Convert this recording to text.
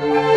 Música